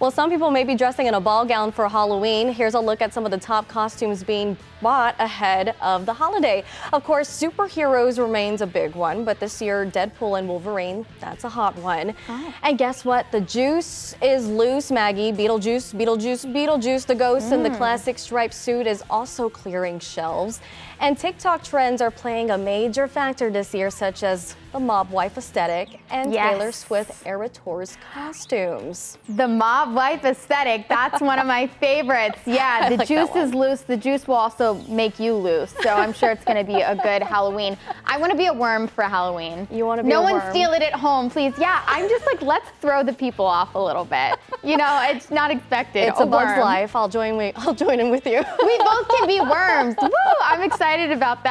Well, some people may be dressing in a ball gown for Halloween. Here's a look at some of the top costumes being bought ahead of the holiday. Of course, superheroes remains a big one, but this year, Deadpool and Wolverine, that's a hot one. Oh. And guess what? The juice is loose, Maggie. Beetlejuice, Beetlejuice, Beetlejuice, the ghost mm. in the mm. classic striped suit is also clearing shelves. And TikTok trends are playing a major factor this year, such as the mob wife aesthetic and yes. Taylor Swift Era Tour's costumes. The mob wife aesthetic, that's one of my favorites. Yeah, the like juice is loose. The juice will also make you loose. So I'm sure it's going to be a good Halloween. I want to be a worm for Halloween. You want to be no one worm. steal it at home, please. Yeah, I'm just like, let's throw the people off a little bit. You know, it's not expected. It's a, a bug's life. I'll join, I'll join in with you. we both can be worms. Woo! I'm excited about that.